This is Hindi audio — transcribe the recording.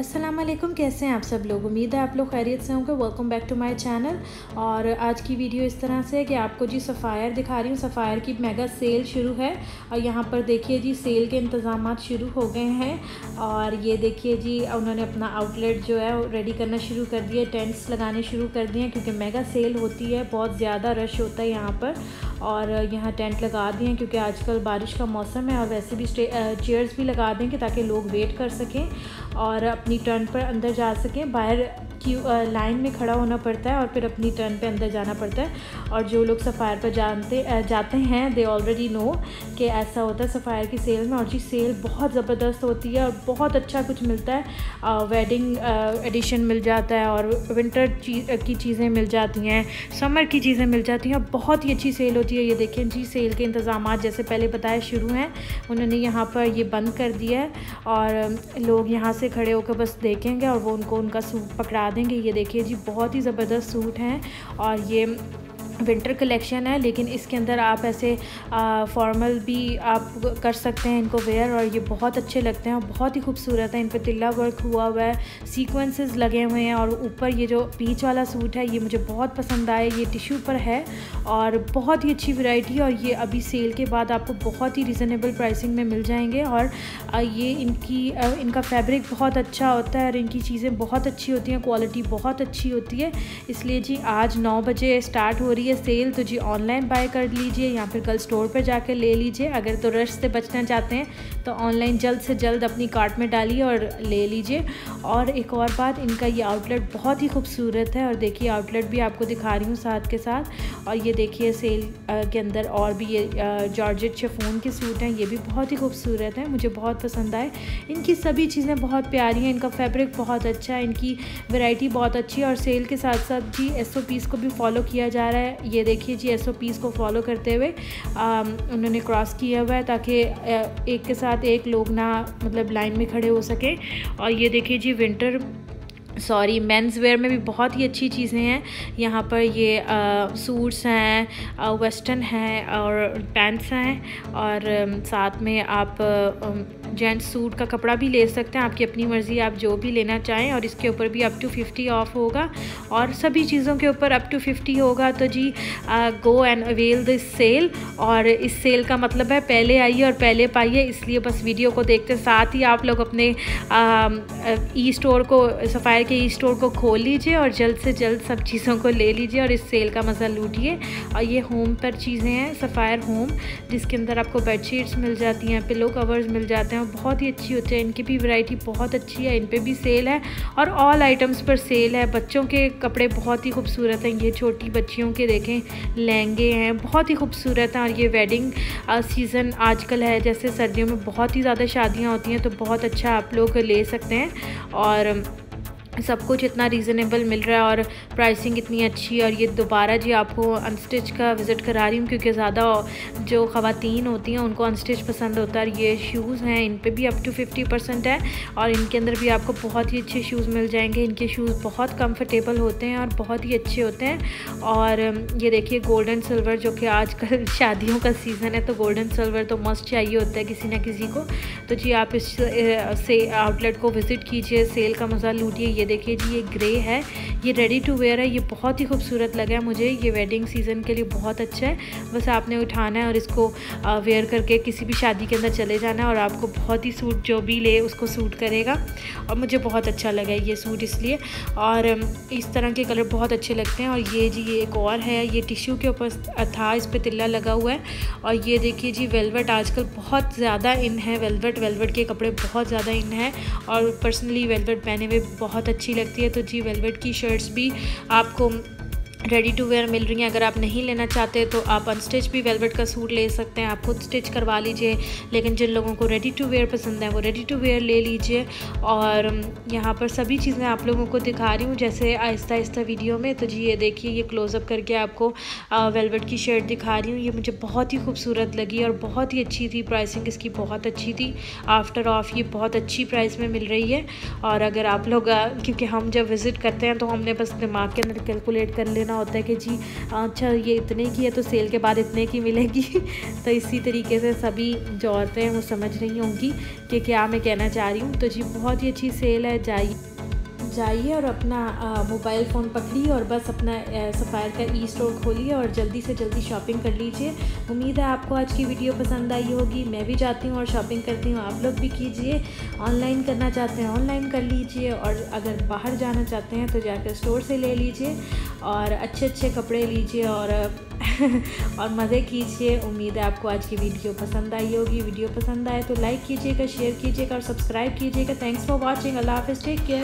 अस्सलाम वालेकुम कैसे हैं आप सब लोग? उम्मीद है आप लोग खैरियत से होंगे। Welcome back to my channel और आज की वीडियो इस तरह से है कि आपको जी सफ़ायर दिखा रही हूँ। सफ़ायर की मेगा सेल शुरू है। और यहाँ पर देखिए जी सेल के इंतज़ाम शुरू हो गए हैं। और ये देखिए जी, उन्होंने अपना आउटलेट जो है रेडी करना शुरू कर दिया टेंट्स लगाने शुरू कर दिए क्योंकि मेगा सेल होती है, बहुत ज़्यादा रश होता है यहाँ पर। और यहाँ टेंट लगा दिए क्योंकि आजकल बारिश का मौसम है और वैसे भी चेयर्स भी लगा देंगे ताकि लोग वेट कर सकें और अपनी टर्न पर अंदर जा सकें। बाहर क्यू लाइन में खड़ा होना पड़ता है और फिर अपनी टर्न पे अंदर जाना पड़ता है। और जो लोग सफ़ायर पर जानते जाते हैं दे ऑलरेडी नो कि ऐसा होता है सफ़ायर की सेल में। और जी सेल बहुत ज़बरदस्त होती है और बहुत अच्छा कुछ मिलता है। वेडिंग एडिशन मिल जाता है और विंटर चीज़ की चीज़ें मिल जाती हैं समर की चीज़ें मिल जाती हैं और बहुत ही अच्छी सेल होती है। ये देखें जी सेल के इंतज़ाम जैसे पहले बताया शुरू हैं, उन्होंने यहाँ पर ये बंद कर दिया है। और लोग यहाँ से खड़े होकर बस देखेंगे और वो उनको उनका सूट पकड़ा देंगे। ये देखिए जी बहुत ही ज़बरदस्त सूट हैं और ये विंटर कलेक्शन है, लेकिन इसके अंदर आप ऐसे फॉर्मल भी आप कर सकते हैं इनको वेयर और ये बहुत अच्छे लगते हैं और बहुत ही खूबसूरत है। इन पर तिल्ला वर्क हुआ हुआ है सीक्वेंसेस लगे हुए हैं और ऊपर ये जो पीच वाला सूट है, ये मुझे बहुत पसंद आया। ये टिश्यू पर है और बहुत ही अच्छी वैरायटी और ये अभी सेल के बाद आपको बहुत ही रिजनेबल प्राइसिंग में मिल जाएँगे और ये इनकी इनका फैब्रिक बहुत अच्छा होता है और इनकी चीज़ें बहुत अच्छी होती हैं क्वालिटी बहुत अच्छी होती है। इसलिए जी, आज नौ बजे स्टार्ट हो रही है। है सेल तो जी ऑनलाइन बाय कर लीजिए या फिर कल स्टोर पर जाकर ले लीजिए। अगर तो रश से बचना चाहते हैं तो ऑनलाइन जल्द से जल्द अपनी कार्ट में डालिए और ले लीजिए। और एक और बात, इनका ये आउटलेट बहुत ही खूबसूरत है और देखिए आउटलेट भी आपको दिखा रही हूँ साथ के साथ। और ये देखिए सेल के अंदर और भी ये जॉर्जेट शेफोन के सूट हैं, ये भी बहुत ही खूबसूरत हैं, मुझे बहुत पसंद आए। इनकी सभी चीज़ें बहुत प्यारी हैं, इनका फैब्रिक बहुत अच्छा है, इनकी वैरायटी बहुत अच्छी है और सेल के साथ साथ जी एस को भी फॉलो किया जा रहा है। ये देखिए जी एस को फॉलो करते हुए आ, उन्होंने क्रॉस किया हुआ है ताकि एक के साथ एक लोग ना मतलब लाइन में खड़े हो सकें। और ये देखिए जी विंटर सॉरी मेंस वेयर में भी बहुत ही अच्छी चीज़ें हैं। यहाँ पर ये सूट्स हैं वेस्टर्न हैं और पैंट्स हैं और साथ में आप जेंट्स सूट का कपड़ा भी ले सकते हैं। आपकी अपनी मर्ज़ी, आप जो भी लेना चाहें और इसके ऊपर भी अप टू फिफ्टी ऑफ़ होगा और सभी चीज़ों के ऊपर अप टू फिफ्टी होगा। तो जी go and avail this sale और इस सेल का मतलब है पहले आइए और पहले पाइए। इसलिए बस वीडियो को देखते साथ ही आप लोग अपने ई स्टोर को सफ़ायर के ई स्टोर को खोल लीजिए और जल्द से जल्द सब चीज़ों को ले लीजिए और इस सेल का मज़ा लूटिए। और ये होम पर चीज़ें हैं, सफ़ायर होम, जिसके अंदर आपको बेडशीट्स मिल जाती हैं पिलो कवर्स मिल जाते हैं बहुत ही अच्छी होती है। इनकी भी वैरायटी बहुत अच्छी है, इन पर भी सेल है और ऑल आइटम्स पर सेल है। बच्चों के कपड़े बहुत ही खूबसूरत हैं, ये छोटी बच्चियों के देखें, लहंगे हैं, बहुत ही खूबसूरत हैं। और ये वेडिंग सीज़न आजकल है, जैसे सर्दियों में बहुत ही ज़्यादा शादियाँ होती हैं तो बहुत अच्छा आप लोग ले सकते हैं। और सब कुछ इतना रीज़नेबल मिल रहा है और प्राइसिंग इतनी अच्छी है और ये दोबारा जी आपको अनस्टिच का विज़िट करा रही हूँ क्योंकि ज़्यादा जो ख़वातीन होती हैं उनको अनस्टिच पसंद होता है और ये शूज़ हैं, इन पर भी अप टू फिफ्टी परसेंट है और इनके अंदर भी आपको बहुत ही अच्छे शूज़ मिल जाएँगे। इनके शूज़ बहुत कम्फर्टेबल होते हैं और बहुत ही अच्छे होते हैं और ये देखिए गोल्डन सिल्वर जो कि आजकल शादियों का सीज़न है तो गोल्डन सिल्वर तो मस्ट चाहिए होता है किसी न किसी को। तो जी आप इस से आउटलेट को विज़िट कीजिए सेल का मज़ा लूटिए, ये देखिए जी, ये ग्रे है, ये रेडी टू वेयर है, ये बहुत ही खूबसूरत लगा है मुझे। ये वेडिंग सीज़न के लिए बहुत अच्छा है। बस आपने उठाना है और इसको वेयर करके किसी भी शादी के अंदर चले जाना है और आपको बहुत ही सूट जो भी ले, उसको सूट करेगा। और मुझे बहुत अच्छा लगा ये सूट इसलिए। और इस तरह के कलर बहुत अच्छे लगते हैं। और ये जी, ये एक और है, ये टिश्यू के ऊपर था, इस पर तिल्ला लगा हुआ है। और ये देखिए जी वेलवेट आजकल बहुत ज़्यादा इन है वेलवेट वेलवेट के कपड़े बहुत ज़्यादा इन है। और पर्सनली वेलवेट पहने हुए बहुत अच्छी लगती है तो जी वेलवेट की शर्ट्स भी आपको रेडी टू वेयर मिल रही हैं। अगर आप नहीं लेना चाहते तो आप अनस्टिच भी वेलवेट का सूट ले सकते हैं। आप खुद स्टिच करवा लीजिए, लेकिन जिन लोगों को रेडी टू वेयर पसंद है, वो रेडी टू वेयर ले लीजिए। और यहाँ पर सभी चीज़ें आप लोगों को दिखा रही हूँ, जैसे आहिस्ता आहिस्ता वीडियो में। तो जी, ये देखिए, ये क्लोज़अप करके आपको वेलवेट की शर्ट दिखा रही हूँ। ये मुझे बहुत ही खूबसूरत लगी और बहुत ही अच्छी थी प्राइसिंग इसकी बहुत अच्छी थी। आफ्टर ऑफ़ ये बहुत अच्छी प्राइस में मिल रही है। और अगर आप लोग क्योंकि हम जब विज़िट करते हैं तो हमने बस दिमाग के अंदर कैलकुलेट कर लेना करना होता है कि जी अच्छा ये इतने की है तो सेल के बाद इतने की मिलेगी। तो इसी तरीके से सभी जो औरतें हैं, वो समझ रही होंगी कि क्या मैं कहना चाह रही हूँ। तो जी, बहुत ही अच्छी सेल है, जाइए। जाइए और अपना मोबाइल फ़ोन पकड़िए और बस अपना सफ़ायर का ई स्टोर खोलिए और जल्दी से जल्दी शॉपिंग कर लीजिए। उम्मीद है आपको आज की वीडियो पसंद आई होगी। मैं भी जाती हूँ और शॉपिंग करती हूँ। आप लोग भी कीजिए। ऑनलाइन करना चाहते हैं, ऑनलाइन कर लीजिए और अगर बाहर जाना चाहते हैं तो जाकर स्टोर से ले लीजिए और अच्छे अच्छे कपड़े लीजिए और और मज़े कीजिए। उम्मीद है आपको आज की वीडियो पसंद आई होगी। वीडियो पसंद आए तो लाइक कीजिएगा, शेयर कीजिएगा और सब्सक्राइब कीजिएगा। Thanks for watching. अल्लाह हाफ़ टेक केयर।